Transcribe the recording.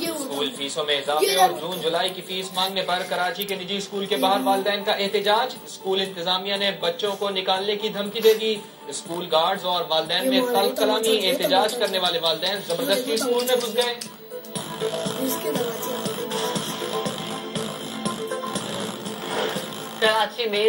School फीसों में इजाफे और जून जुलाई की फ़ीस मांगने पर कराची के निजी स्कूल के बाहर वालदेन का एहतजाज। स्कूल इंतजामिया ने बच्चों को निकालने की धमकी दे दी। स्कूल गार्ड्स और वालदेन में तल कलामी एहतजाज करने वाले वालदेन ज़बरदस्ती स्कूल में घुस गए। कराची में